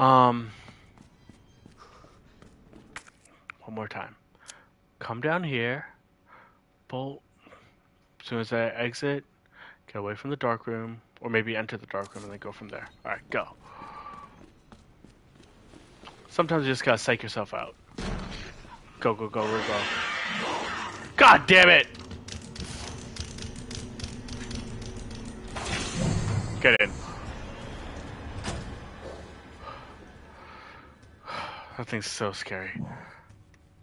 Um, one more time. Come down here. Bolt. As soon as I exit, get away from the dark room, or maybe enter the dark room and then go from there. All right, go. Sometimes you just gotta psych yourself out. Go, go, go, go, go. God damn it! Get in. That thing's so scary.